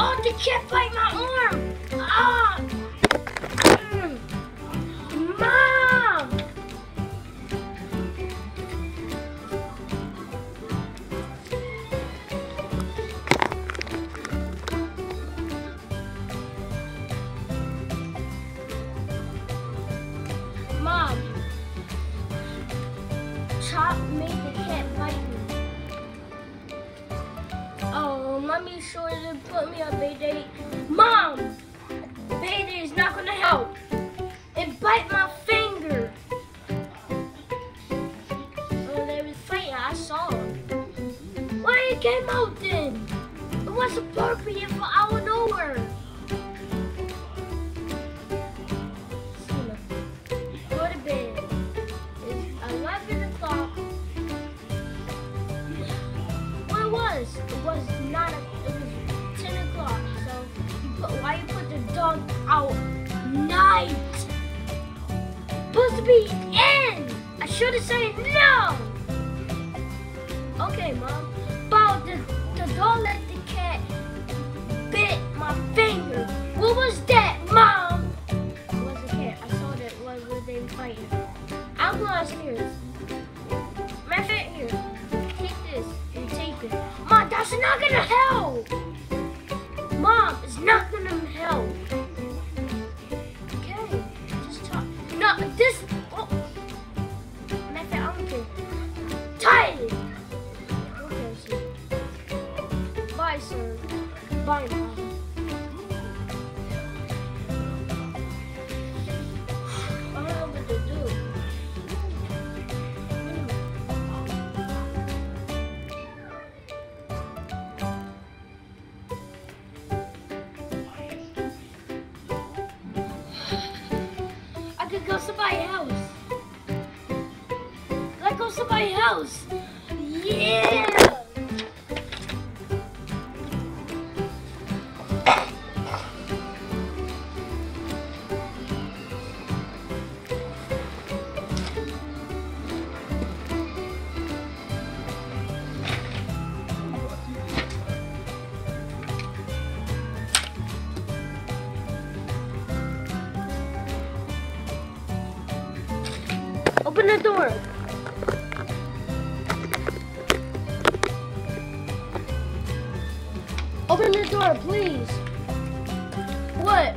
The cat bite my arm. Ah. Mom. Mom. Chop made the cat bite mommy sure didn't put me on Band-Aid. Mom! Band-Aid is not gonna help. It bite my finger. Oh, they was fighting. I saw it. Why it came out then? It was appropriate for of nowhere. Was. Not. It was 10 o'clock. So you put. Why you put the dog out night? Supposed to be in. I should have said no. Okay, mom. But the the dog talk. No, this. Could go to my house. Let's go my house. Door. Open the door, please. What?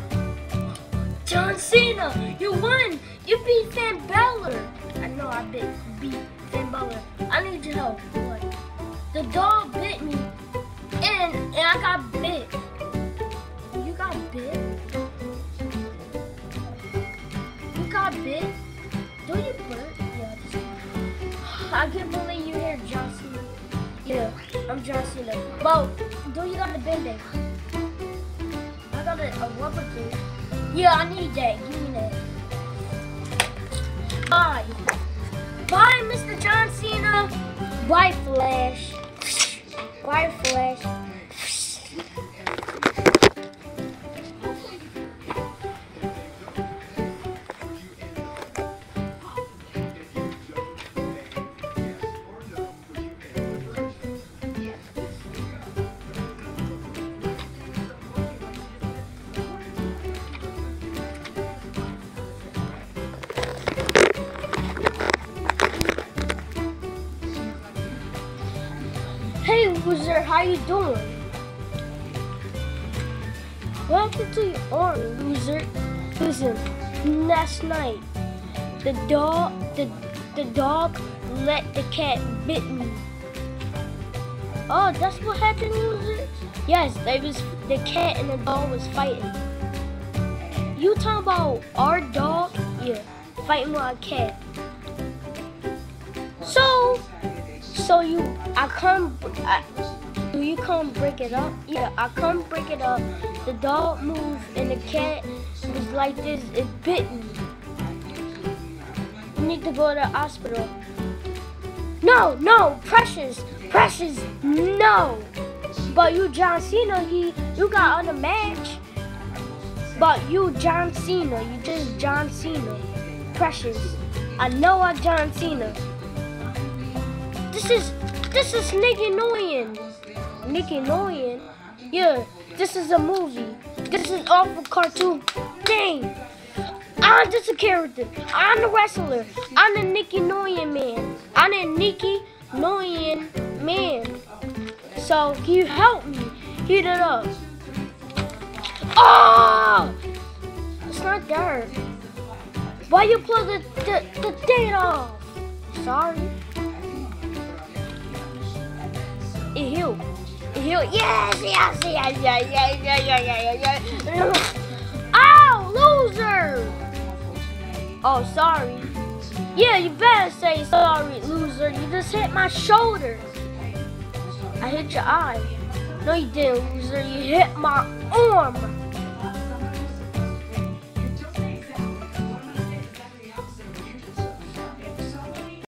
John Cena, you won. You beat Finn Balor. I know I beat, beat Finn Balor. I need your help. What? The dog bit me, and and I got bit. I can't believe you're here, John Cena. Yeah, I'm John Cena. Well, do you got the band-aid? I got a, a rubber too. Yeah, I need that. Give me that. Bye. Bye, Mr. John Cena. Bye, Flash. Bye, Flash. How you doing? Welcome to your arm, loser. Listen, last night, the dog, the, the dog let the cat bit me. Oh, that's what happened, loser? Yes, they was the cat and the dog was fighting. You talking about our dog? Yeah, fighting with a cat. So, so you, I come, I, do you come break it up? Yeah, I come break it up. The dog moved and the cat was like this. It bit me. You need to go to the hospital. No, no, Precious, Precious, no. But you, John Cena, he, you got on the match. But you, John Cena, you just John Cena. Precious, I know I John Cena. This is, this is Nicky Noyan. Nicky Noyan? Yeah, This is a movie. This is awful cartoon game. I'm just a character. I'm the wrestler. I'm the Nicky Noyan man. I'm the Nicky Noyan man. So can you help me heat it up? Oh! It's not there. Why you pull the, the, the date off? Sorry. It healed. Yes, yes, yes, yes, yes, yes, yes, yes, yes. Ow, oh, loser! Oh, sorry. Yeah, you better say sorry, loser. You just hit my shoulder. I hit your eye. No, you didn't, loser. You hit my arm.